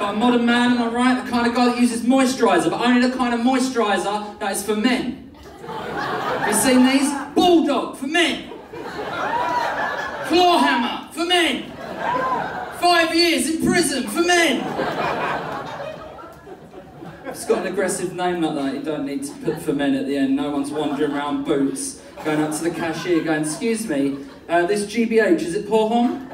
But a modern man, am I right? The kind of guy that uses moisturiser, but only the kind of moisturiser that is for men. Have you seen these? Bulldog for men. Clawhammer for men. Five years in prison for men. It's got an aggressive name like that. You don't need to put for men at the end. No one's wandering around boots, going up to the cashier, going, "Excuse me, uh, this GBH is it pour homme?"